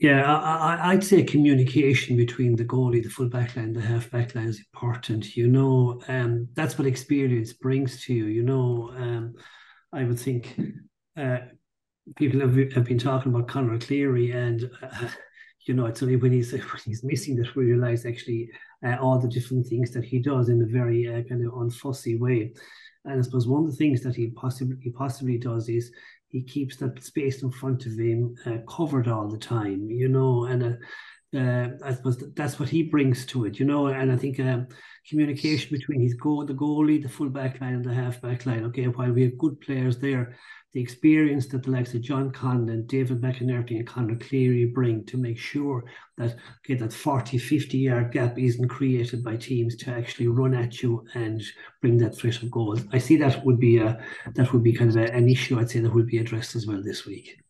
Yeah, I, would say communication between the goalie, the full back line, the half back line is important. You know, um, that's what experience brings to you. You know, um, I would think uh, people have, have been talking about Conor Cleary, and uh, you know, it's only when he's when he's missing that we realise actually uh, all the different things that he does in a very uh, kind of unfussy way. And I suppose one of the things that he possibly he possibly does is he keeps that space in front of him uh, covered all the time, you know, and uh, I suppose that's what he brings to it, you know, and I think um, communication between his goal, the goalie, the full back line, and the half back line. Okay, while we have good players there, the experience that the likes of John Conlon, David McInerney, and Conor Cleary bring to make sure that okay, that 40, 50 yard gap isn't created by teams to actually run at you and bring that threat of goals. I see that would be a that would be kind of a, an issue I'd say that would be addressed as well this week.